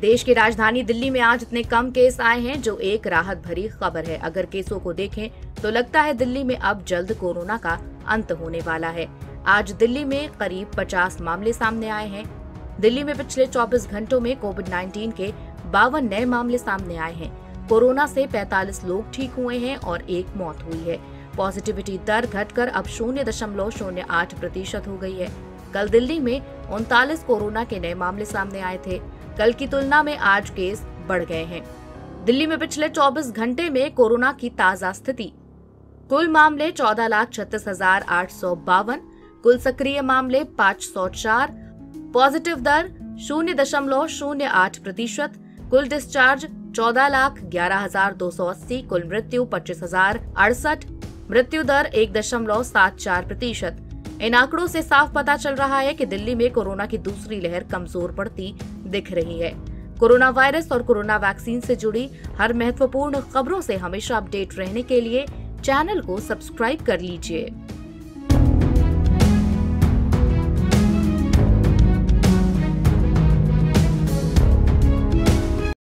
देश की राजधानी दिल्ली में आज इतने कम केस आए हैं, जो एक राहत भरी खबर है। अगर केसों को देखें तो लगता है दिल्ली में अब जल्द कोरोना का अंत होने वाला है। आज दिल्ली में करीब 50 मामले सामने आए हैं। दिल्ली में पिछले 24 घंटों में कोविड 19 के बावन नए मामले सामने आए हैं। कोरोना से 45 लोग ठीक हुए हैं और एक मौत हुई है। पॉजिटिविटी दर घटकर अब शून्य दशमलव शून्य आठ प्रतिशत हो गई है। कल दिल्ली में उनतालीस कोरोना के नए मामले सामने आए थे। कल की तुलना में आज केस बढ़ गए हैं। दिल्ली में पिछले 24 घंटे में कोरोना की ताज़ा स्थिति। कुल मामले चौदह लाख छत्तीस हज़ार आठ सौ बावन, कुल सक्रिय मामले पाँच सौ चार, पॉजिटिव दर शून्य दशमलव शून्य आठ प्रतिशत, कुल डिस्चार्ज चौदह लाख ग्यारह हज़ार दो सौ अस्सी, कुल मृत्यु पच्चीस हज़ार अड़सठ, मृत्यु दर एक दशमलव सात चार प्रतिशत। इन आंकड़ों से साफ़ पता चल रहा है कि दिल्ली में कोरोना की दूसरी लहर कमज़ोर पड़ती दिख रही है। कोरोना वायरस और कोरोना वैक्सीन से जुड़ी हर महत्वपूर्ण खबरों से हमेशा अपडेट रहने के लिए चैनल को सब्सक्राइब कर लीजिए।